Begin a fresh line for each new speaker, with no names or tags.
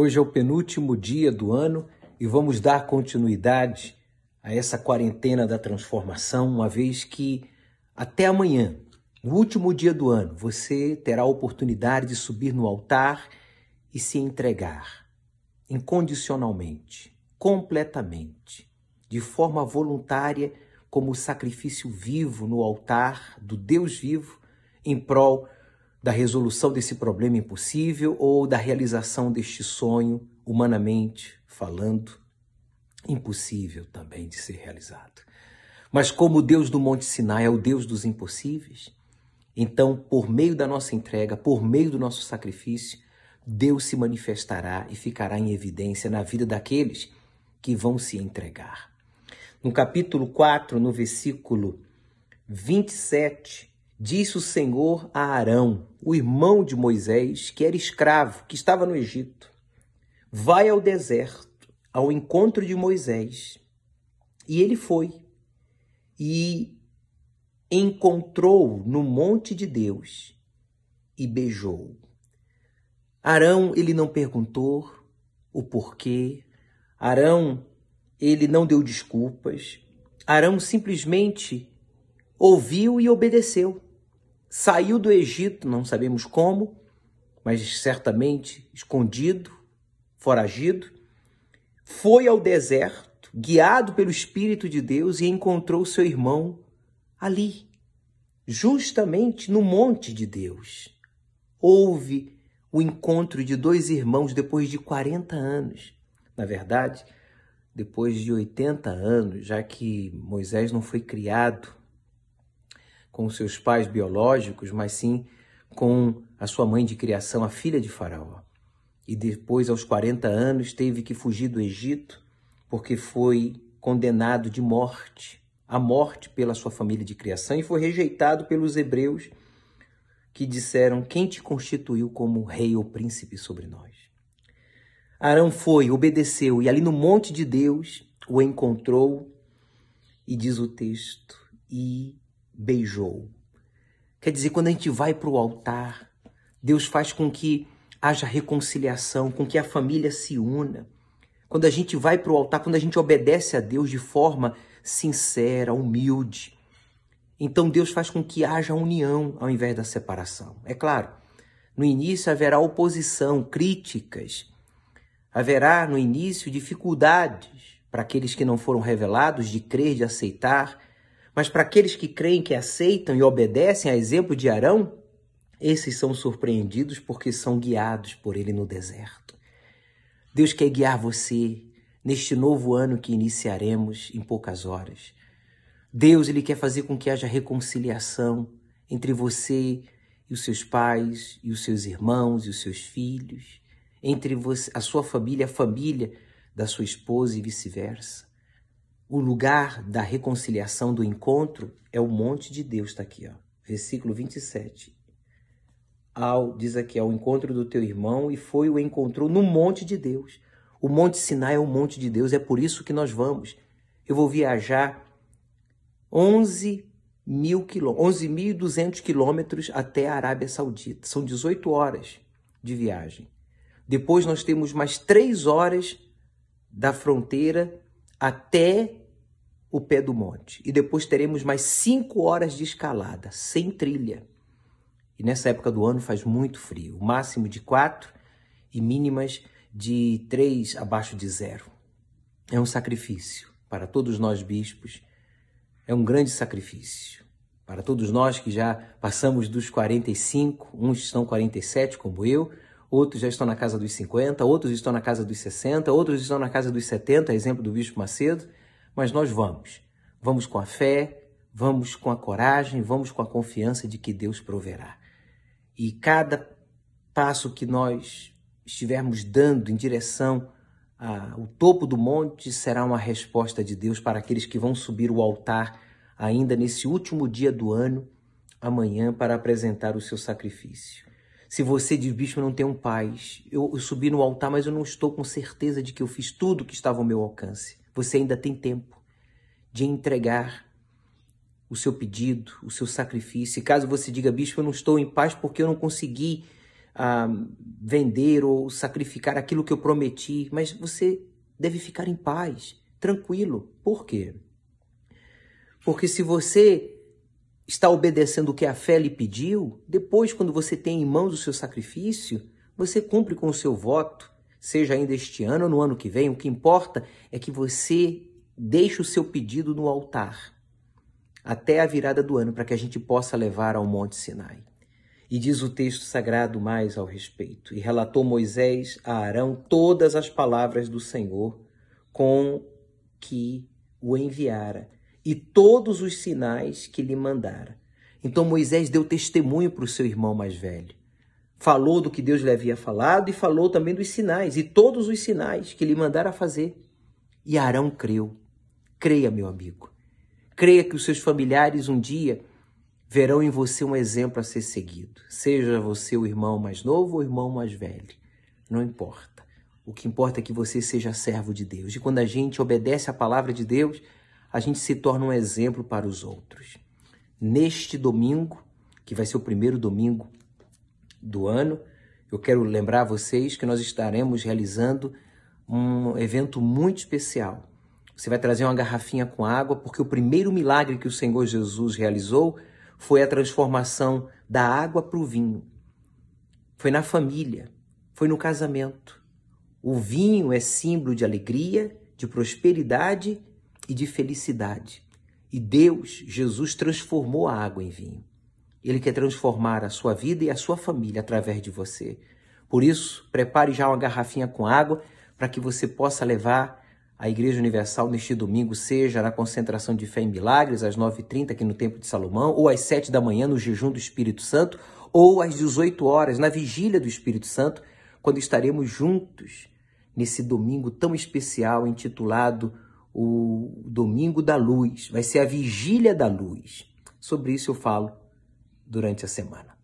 Hoje é o penúltimo dia do ano e vamos dar continuidade a essa quarentena da transformação, uma vez que até amanhã, no último dia do ano, você terá a oportunidade de subir no altar e se entregar incondicionalmente, completamente, de forma voluntária, como sacrifício vivo no altar do Deus vivo, em prol da resolução desse problema impossível ou da realização deste sonho, humanamente falando, impossível também de ser realizado. Mas como o Deus do Monte Sinai é o Deus dos impossíveis, então, por meio da nossa entrega, por meio do nosso sacrifício, Deus se manifestará e ficará em evidência na vida daqueles que vão se entregar. No capítulo 4, no versículo 27, disse o Senhor a Arão, o irmão de Moisés, que era escravo, que estava no Egito: Vai ao deserto, ao encontro de Moisés. E ele foi e encontrou no monte de Deus e beijou. Arão, ele não perguntou o porquê. Arão, ele não deu desculpas. Arão simplesmente ouviu e obedeceu saiu do Egito, não sabemos como, mas certamente escondido, foragido, foi ao deserto, guiado pelo Espírito de Deus e encontrou seu irmão ali, justamente no monte de Deus. Houve o encontro de dois irmãos depois de 40 anos. Na verdade, depois de 80 anos, já que Moisés não foi criado com seus pais biológicos, mas sim com a sua mãe de criação, a filha de Faraó. E depois, aos 40 anos, teve que fugir do Egito porque foi condenado de morte, à morte pela sua família de criação e foi rejeitado pelos hebreus que disseram: Quem te constituiu como rei ou príncipe sobre nós? Arão foi, obedeceu e ali no monte de Deus o encontrou e diz o texto: e beijou. Quer dizer, quando a gente vai para o altar, Deus faz com que haja reconciliação, com que a família se una. Quando a gente vai para o altar, quando a gente obedece a Deus de forma sincera, humilde, então Deus faz com que haja união ao invés da separação. É claro, no início haverá oposição, críticas, haverá no início dificuldades para aqueles que não foram revelados de crer, de aceitar, mas para aqueles que creem, que aceitam e obedecem a exemplo de Arão, esses são surpreendidos porque são guiados por ele no deserto. Deus quer guiar você neste novo ano que iniciaremos em poucas horas. Deus ele quer fazer com que haja reconciliação entre você e os seus pais e os seus irmãos e os seus filhos, entre você, a sua família, a família da sua esposa e vice-versa. O lugar da reconciliação, do encontro, é o monte de Deus, está aqui, ó. versículo 27. Ao, diz aqui, ao encontro do teu irmão, e foi o encontrou no monte de Deus. O Monte Sinai é o monte de Deus, é por isso que nós vamos. Eu vou viajar 11 mil quilômetros, 11.200 quilômetros até a Arábia Saudita. São 18 horas de viagem. Depois nós temos mais três horas da fronteira até o pé do monte. E depois teremos mais cinco horas de escalada, sem trilha. E nessa época do ano faz muito frio, máximo de quatro e mínimas de três abaixo de zero. É um sacrifício para todos nós bispos, é um grande sacrifício. Para todos nós que já passamos dos 45, uns estão 47 como eu, outros já estão na casa dos 50, outros estão na casa dos 60, outros estão na casa dos 70, exemplo do Bispo Macedo, mas nós vamos. Vamos com a fé, vamos com a coragem, vamos com a confiança de que Deus proverá. E cada passo que nós estivermos dando em direção ao topo do monte será uma resposta de Deus para aqueles que vão subir o altar ainda nesse último dia do ano, amanhã, para apresentar o seu sacrifício. Se você diz, bispo, não tenho paz, eu, eu subi no altar, mas eu não estou com certeza de que eu fiz tudo que estava ao meu alcance. Você ainda tem tempo de entregar o seu pedido, o seu sacrifício. E caso você diga, bispo, eu não estou em paz porque eu não consegui a vender ou sacrificar aquilo que eu prometi, mas você deve ficar em paz, tranquilo. Por quê? Porque se você está obedecendo o que a fé lhe pediu, depois, quando você tem em mãos o seu sacrifício, você cumpre com o seu voto, seja ainda este ano ou no ano que vem. O que importa é que você deixe o seu pedido no altar até a virada do ano, para que a gente possa levar ao Monte Sinai. E diz o texto sagrado mais ao respeito. E relatou Moisés a Arão todas as palavras do Senhor com que o enviara e todos os sinais que lhe mandara. Então Moisés deu testemunho para o seu irmão mais velho. Falou do que Deus lhe havia falado e falou também dos sinais e todos os sinais que lhe mandara fazer. E Arão creu. Creia, meu amigo. Creia que os seus familiares um dia verão em você um exemplo a ser seguido. Seja você o irmão mais novo ou o irmão mais velho. Não importa. O que importa é que você seja servo de Deus. E quando a gente obedece à palavra de Deus, a gente se torna um exemplo para os outros. Neste domingo, que vai ser o primeiro domingo do ano, eu quero lembrar vocês que nós estaremos realizando um evento muito especial. Você vai trazer uma garrafinha com água, porque o primeiro milagre que o Senhor Jesus realizou foi a transformação da água para o vinho. Foi na família, foi no casamento. O vinho é símbolo de alegria, de prosperidade e de felicidade. E Deus, Jesus, transformou a água em vinho. Ele quer transformar a sua vida e a sua família através de você. Por isso, prepare já uma garrafinha com água para que você possa levar a Igreja Universal neste domingo, seja na concentração de fé em milagres, às 9h30 aqui no Templo de Salomão, ou às 7 da manhã no jejum do Espírito Santo, ou às 18 horas na vigília do Espírito Santo, quando estaremos juntos nesse domingo tão especial intitulado o Domingo da Luz. Vai ser a vigília da luz. Sobre isso eu falo durante a semana.